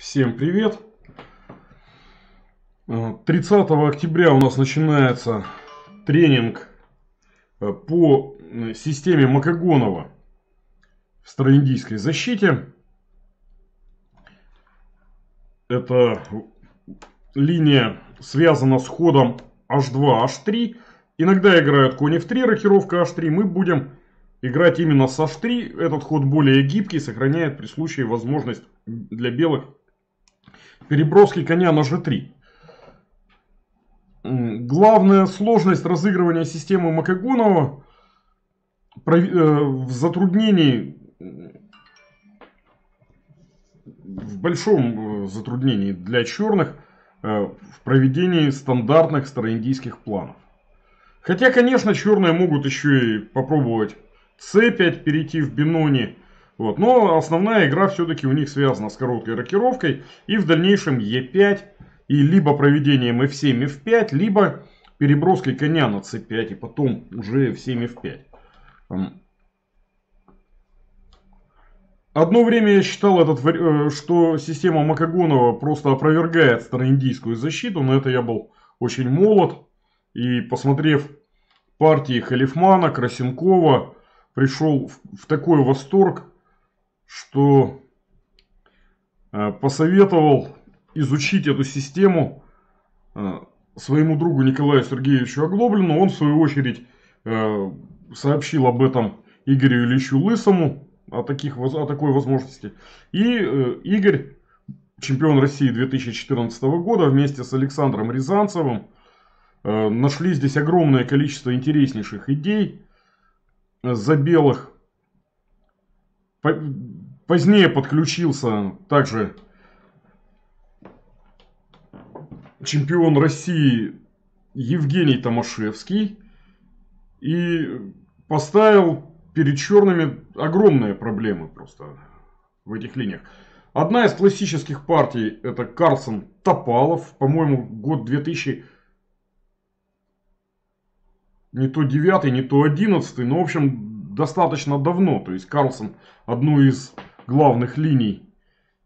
Всем привет! 30 октября у нас начинается тренинг э, по э, системе Макогонова в староиндийской защите. Эта линия связана с ходом h2, h3. Иногда играют кони в 3, рокировка h3. Мы будем играть именно с h3. Этот ход более гибкий, сохраняет при случае возможность для белых переброски коня на g3. Главная сложность разыгрывания системы Макагонова э, в затруднении, в большом э, затруднении для черных э, в проведении стандартных староиндийских планов. Хотя, конечно, черные могут еще и попробовать c5 перейти в бинони, вот. Но основная игра все-таки у них связана с короткой рокировкой и в дальнейшем Е5 и либо проведением F7, F5, либо переброской коня на C5 и потом уже F7, F5. Одно время я считал, этот, э, что система Макагонова просто опровергает староиндийскую защиту, но это я был очень молод. И посмотрев партии Халифмана, Красенкова, пришел в такой восторг, что э, посоветовал изучить эту систему э, своему другу Николаю Сергеевичу Оглоблину. Он, в свою очередь, э, сообщил об этом Игорю Ильичу Лысому, о, таких, о такой возможности. И Игорь, чемпион России 2014 года, вместе с Александром Рязанцевым, нашли здесь огромное количество интереснейших идей за белых. Позднее подключился также чемпион России Евгений Томашевский и поставил перед черными огромные проблемы просто в этих линиях. Одна из классических партий это Карлсон Топалов, по-моему, год 2000 не то 9, не то 11, но в общем достаточно давно. То есть Карлсон одну из главных линий,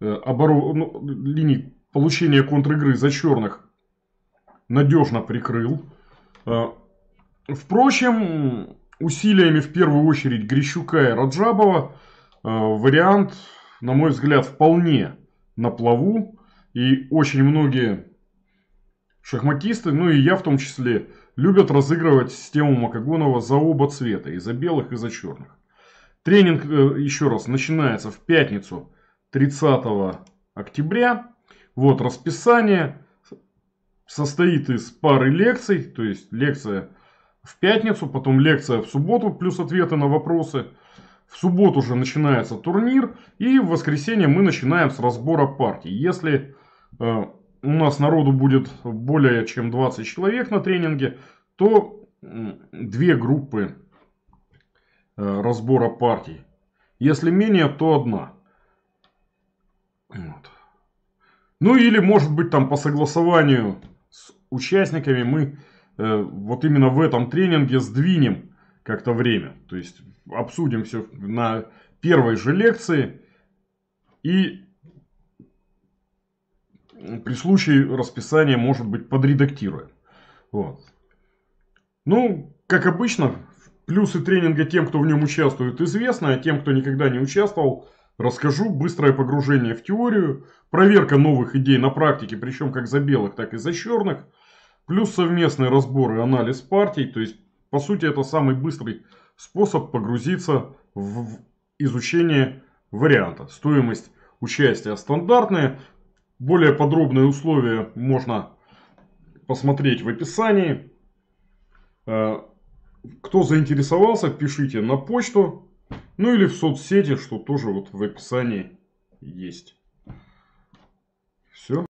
э, оборон... ну, линий получения контр-игры за черных надежно прикрыл. Э, впрочем, усилиями в первую очередь Грищука и Раджабова э, вариант, на мой взгляд, вполне на плаву. И очень многие шахматисты, ну и я в том числе, любят разыгрывать систему Макагонова за оба цвета, и за белых, и за черных. Тренинг, э, еще раз, начинается в пятницу 30 октября. Вот расписание. Состоит из пары лекций. То есть лекция в пятницу, потом лекция в субботу, плюс ответы на вопросы. В субботу уже начинается турнир. И в воскресенье мы начинаем с разбора партий. Если э, у нас народу будет более чем 20 человек на тренинге, то две группы Э, разбора партий. Если менее, то одна. Вот. Ну или может быть там по согласованию с участниками мы э, вот именно в этом тренинге сдвинем как-то время. То есть обсудим все на первой же лекции и при случае расписание может быть подредактируем. Вот. Ну, как обычно, Плюсы тренинга тем, кто в нем участвует, известны, а тем, кто никогда не участвовал, расскажу. Быстрое погружение в теорию, проверка новых идей на практике, причем как за белых, так и за черных. Плюс совместный разбор и анализ партий. То есть, по сути, это самый быстрый способ погрузиться в изучение варианта. Стоимость участия стандартная. Более подробные условия можно посмотреть в описании. Кто заинтересовался, пишите на почту. Ну или в соцсети, что тоже вот в описании есть. Все.